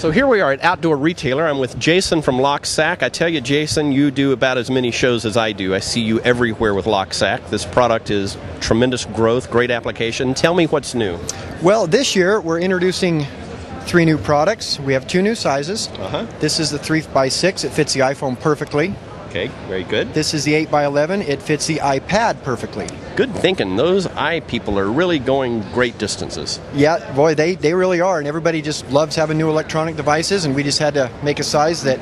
So here we are at Outdoor Retailer. I'm with Jason from LokSak. I tell you, Jason, you do about as many shows as I do. I see you everywhere with LokSak. This product is tremendous growth, great application. Tell me what's new. Well, this year we're introducing three new products. We have two new sizes. Uh-huh. This is the 3x6. It fits the iPhone perfectly. Okay, very good. This is the 8x11. It fits the iPad perfectly. Good thinking. Those eye people are really going great distances. Yeah, boy, they, they really are. And everybody just loves having new electronic devices, and we just had to make a size that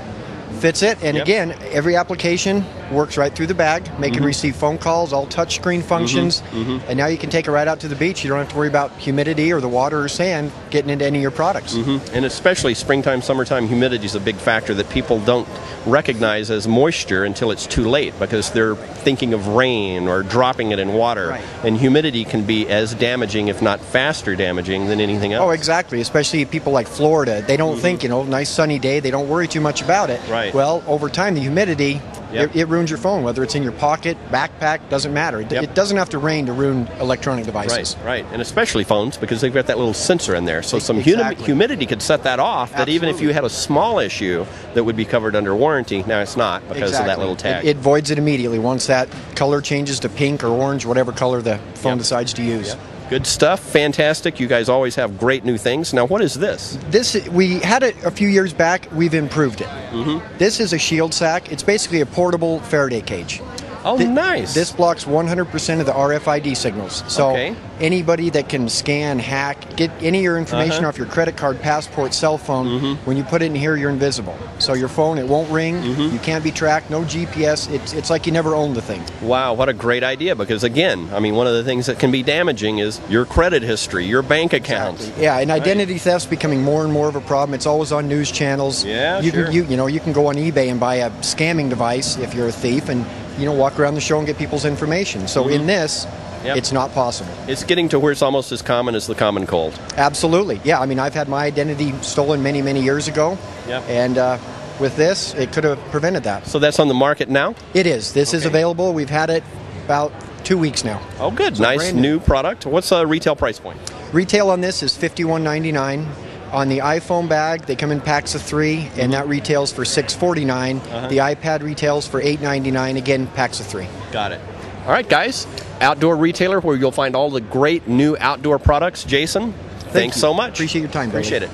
fits it. And Yep. again, every application works right through the bag. Make Mm-hmm. and receive phone calls, all touchscreen functions. And now you can take it right out to the beach. You don't have to worry about humidity or the water or sand getting into any of your products. And especially springtime, summertime, humidity is a big factor that people don't recognize as moisture until it's too late because they're thinking of rain or dropping it in water. Right. And humidity can be as damaging, if not faster damaging, than anything else. Oh, exactly. Especially people like Florida. They don't think, you know, nice sunny day, they don't worry too much about it. Mm-hmm. Right. Well, over time, the humidity, Yep. it, it ruins your phone, whether it's in your pocket, backpack, doesn't matter. It, Yep. it doesn't have to rain to ruin electronic devices. right, right. and especially phones because they've got that little sensor in there. So some humi- humidity could set that off. That even if you had a small issue, that would be covered under warranty. Now it's not because of that little tag. It, it voids it immediately once that color changes to pink or orange, whatever color the phone Yep. decides to use. Good stuff, fantastic. You guys always have great new things. Now, what is this? This we had it a few years back. We've improved it. Mm-hmm. This is a ShieldSak. It's basically a portable Faraday cage. Oh, Thi- nice. This blocks 100% of the RFID signals. So Okay. anybody that can scan, hack, get any of your information Uh-huh. off your credit card, passport, cell phone, Mm-hmm. when you put it in here, you're invisible. So your phone, it won't ring. Mm-hmm. You can't be tracked. No GPS. It's it's like you never owned the thing. Wow, what a great idea! Because again, I mean, one of the things that can be damaging is your credit history, your bank accounts. Yeah, and identity theft's becoming more and more of a problem. It's always on news channels. Yeah, you sure. can you you know you can go on eBay and buy a scamming device if you're a thief, and you know walk around the show and get people's information. So in this, Mm-hmm. Yep. it's not possible. It's getting to where it's almost as common as the common cold. Absolutely. Yeah, I mean, I've had my identity stolen many, many years ago. Yep. And uh, with this, it could have prevented that. So that's on the market now. It is. This is available. We've had it about two weeks now. Oh, good, So nice new new. product. What's the retail price point? Retail on this is fifty-one ninety-nine. On the iPhone bag, they come in packs of 3 Mm-hmm. and that retails for six forty-nine. Uh-huh. The iPad retails for eight ninety-nine. Again, packs of three. Got it. All right, guys. Outdoor retailer where you'll find all the great new outdoor products. Jason, thanks you. so much. Appreciate your time, Billy. Appreciate it.